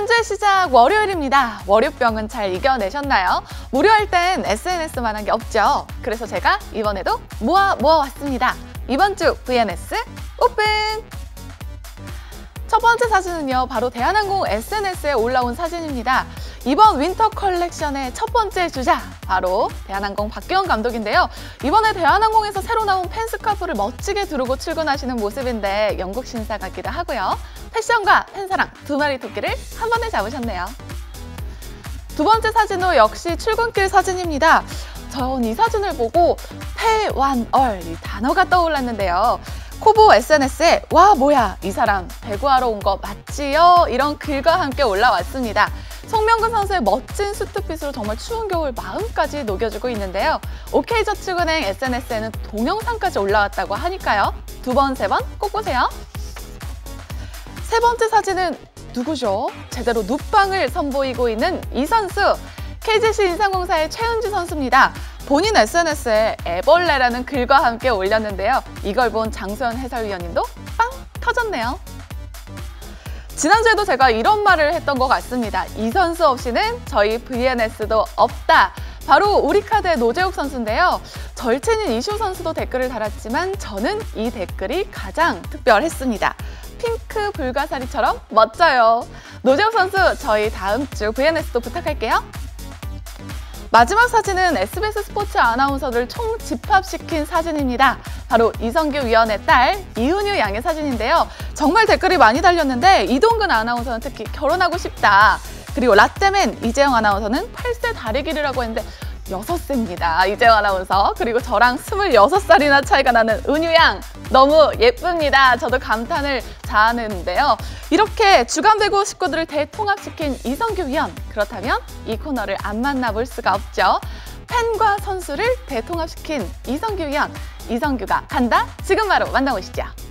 한 주의 시작 월요일입니다. 월요병은 잘 이겨내셨나요? 무료할 땐 SNS만 한 게 없죠. 그래서 제가 이번에도 모아 모아왔습니다. 이번 주 VNS 오픈! 첫 번째 사진은요, 바로 대한항공 SNS에 올라온 사진입니다. 이번 winter collection의 첫 번째 주자, 바로 대한항공 박기원 감독인데요. 이번에 대한항공에서 새로 나온 팬스카프를 멋지게 두르고 출근하시는 모습인데 영국 신사 같기도 하고요. 패션과 팬사랑 두 마리 토끼를 한 번에 잡으셨네요. 두 번째 사진도 역시 출근길 사진입니다. 전 이 사진을 보고 패완얼 이 단어가 떠올랐는데요. 코보 SNS에 와 뭐야 이 사람 배구하러 온 거 맞지요? 이런 글과 함께 올라왔습니다. 송명근 선수의 멋진 수트핏으로 정말 추운 겨울 마음까지 녹여주고 있는데요. OK저축은행 SNS에는 동영상까지 올라왔다고 하니까요. 두 번, 세 번 꼭 보세요. 세 번째 사진은 누구죠? 제대로 눕방을 선보이고 있는 이 선수. KGC 인상공사의 최은지 선수입니다. 본인 SNS에 애벌레라는 글과 함께 올렸는데요. 이걸 본 장소연 해설위원님도 빵 터졌네요. 지난주에도 제가 이런 말을 했던 것 같습니다. 이 선수 없이는 저희 VNS도 없다. 바로 우리 카드의 노재욱 선수인데요. 절친인 이슈 선수도 댓글을 달았지만 저는 이 댓글이 가장 특별했습니다. 핑크 불가사리처럼 멋져요. 노재욱 선수 저희 다음 주 VNS도 부탁할게요. 마지막 사진은 SBS 스포츠 아나운서들 총 집합시킨 사진입니다. 바로 이성규 위원의 딸 이은유 양의 사진인데요. 정말 댓글이 많이 달렸는데 이동근 아나운서는 특히 결혼하고 싶다. 그리고 라떼맨 이재영 아나운서는 8세 다리 길이라고 했는데 6세입니다. 이재영 아나운서. 그리고 저랑 26살이나 차이가 나는 은유 양. 너무 예쁩니다. 저도 감탄을 자아내는데요. 이렇게 주간배구 식구들을 대통합시킨 이성규 위원. 그렇다면 이 코너를 안 만나볼 수가 없죠. 팬과 선수를 대통합시킨 이성규 위원. 이성규가 간다? 지금 바로 만나보시죠.